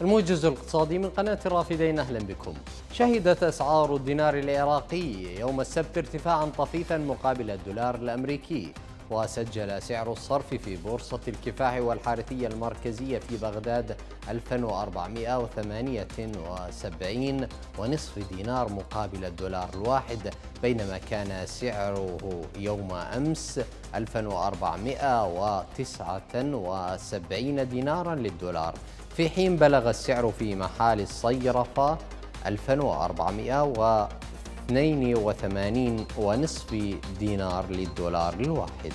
الموجز الاقتصادي من قناة الرافدين أهلا بكم. شهدت أسعار الدينار العراقي يوم السبت ارتفاعا طفيفا مقابل الدولار الأمريكي. وسجل سعر الصرف في بورصة الكفاح والحارثية المركزية في بغداد 1478 ونصف دينار مقابل الدولار الواحد بينما كان سعره يوم أمس 1479 دينارا للدولار. في حين بلغ السعر في محال الصيرفة 1482 ونصف دينار للدولار الواحد.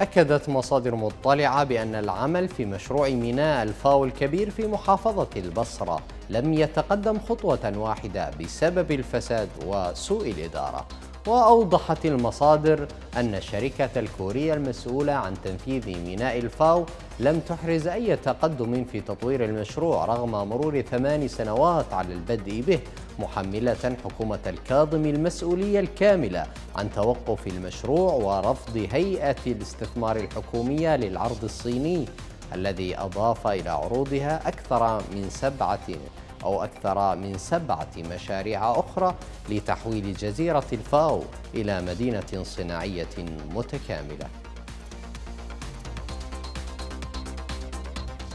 أكدت مصادر مطلعة بأن العمل في مشروع ميناء الفاو الكبير في محافظة البصرة لم يتقدم خطوة واحدة بسبب الفساد وسوء الإدارة. وأوضحت المصادر أن الشركة الكورية المسؤولة عن تنفيذ ميناء الفاو لم تحرز أي تقدم في تطوير المشروع رغم مرور ثمان سنوات على البدء به محملة حكومة الكاظم المسؤولية الكاملة عن توقف المشروع ورفض هيئة الاستثمار الحكومية للعرض الصيني الذي أضاف إلى عروضها أكثر من سبعة أو أكثر من سبعة مشاريع أخرى لتحويل جزيرة الفاو إلى مدينة صناعية متكاملة.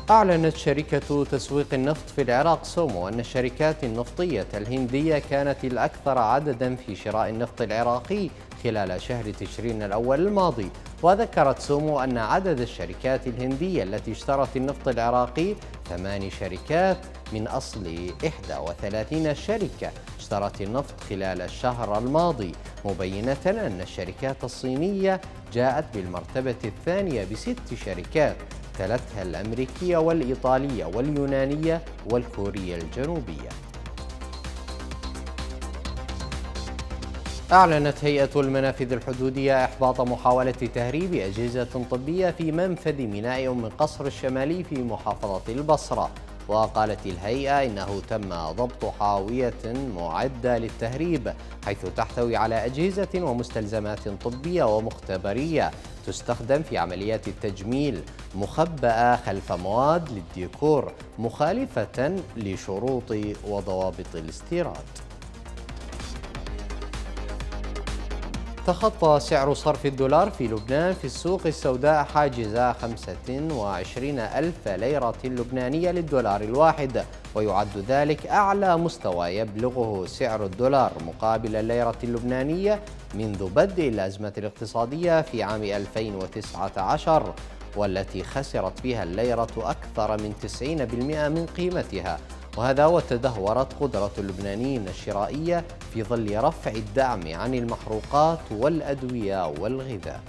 أعلنت شركة تسويق النفط في العراق سومو أن الشركات النفطية الهندية كانت الأكثر عددا في شراء النفط العراقي خلال شهر تشرين الأول الماضي وذكرت سومو أن عدد الشركات الهندية التي اشترت النفط العراقي ثمان شركات من أصل 31 شركة. اشترت النفط خلال الشهر الماضي مبينة أن الشركات الصينية جاءت بالمرتبة الثانية بست شركات تلتها الأمريكية والإيطالية واليونانية والكورية الجنوبية. أعلنت هيئة المنافذ الحدودية إحباط محاولة تهريب أجهزة طبية في منفذ ميناء أم قصر الشمالي في محافظة البصرة. وقالت الهيئة إنه تم ضبط حاوية معدة للتهريب حيث تحتوي على أجهزة ومستلزمات طبية ومختبرية تستخدم في عمليات التجميل مخبأة خلف مواد للديكور مخالفة لشروط وضوابط الاستيراد. تخطى سعر صرف الدولار في لبنان في السوق السوداء حاجز 25 ألف ليرة لبنانية للدولار الواحد ويعد ذلك أعلى مستوى يبلغه سعر الدولار مقابل الليرة اللبنانية منذ بدء الأزمة الاقتصادية في عام 2019 والتي خسرت فيها الليرة أكثر من 90% من قيمتها. وهذا وتدهورت قدرة اللبنانيين الشرائية في ظل رفع الدعم عن المحروقات والأدوية والغذاء.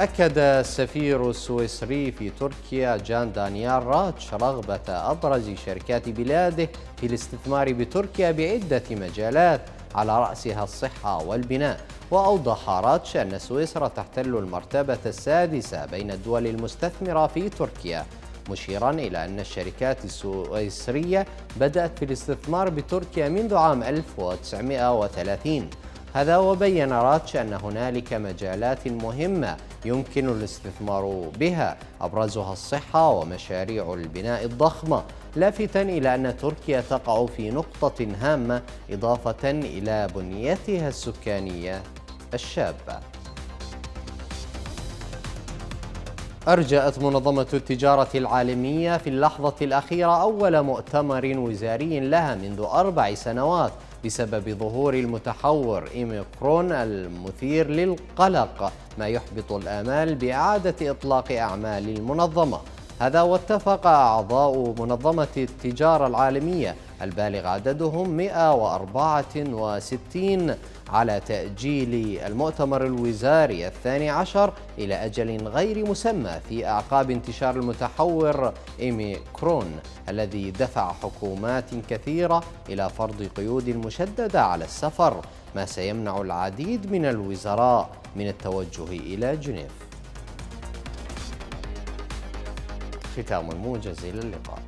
أكد السفير السويسري في تركيا جان دانيال راتش رغبة أبرز شركات بلاده في الاستثمار بتركيا بعدة مجالات على رأسها الصحة والبناء. وأوضح راتش أن سويسرا تحتل المرتبة السادسة بين الدول المستثمرة في تركيا. مشيرا إلى أن الشركات السويسرية بدأت في الاستثمار بتركيا منذ عام 1930 هذا وبين راتش أن هنالك مجالات مهمة يمكن الاستثمار بها أبرزها الصحة ومشاريع البناء الضخمة لافتا إلى أن تركيا تقع في نقطة هامة إضافة إلى بنيتها السكانية الشابة. أرجأت منظمة التجارة العالمية في اللحظة الأخيرة أول مؤتمر وزاري لها منذ أربع سنوات بسبب ظهور المتحور إيميكرون المثير للقلق ما يحبط الآمال بإعادة إطلاق أعمال المنظمة. هذا واتفق أعضاء منظمة التجارة العالمية البالغ عددهم 164 على تأجيل المؤتمر الوزاري الثاني عشر إلى أجل غير مسمى في أعقاب انتشار المتحور إيميكرون الذي دفع حكومات كثيرة إلى فرض قيود مشددة على السفر ما سيمنع العديد من الوزراء من التوجه إلى جنيف. ختام الموجز إلى اللقاء.